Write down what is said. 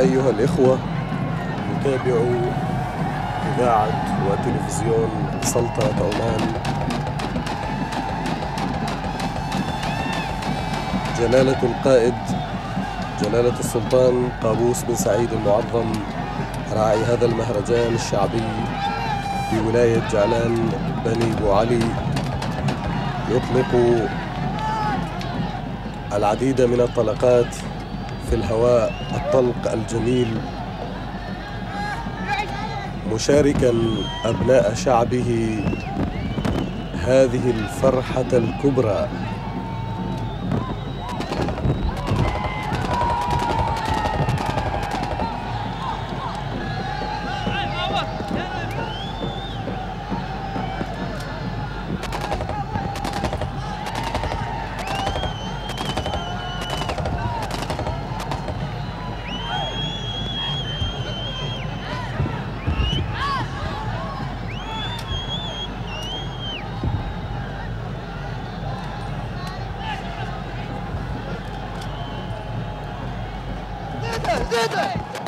أيها الإخوة متابعو إذاعة وتلفزيون سلطنة عمان. جلالة القائد جلالة السلطان قابوس بن سعيد المعظم راعي هذا المهرجان الشعبي بولاية جعلان بني بو علي يطلق العديد من الطلقات في الهواء الطلق الجميل مشاركا أبناء شعبه هذه الفرحة الكبرى. torcida!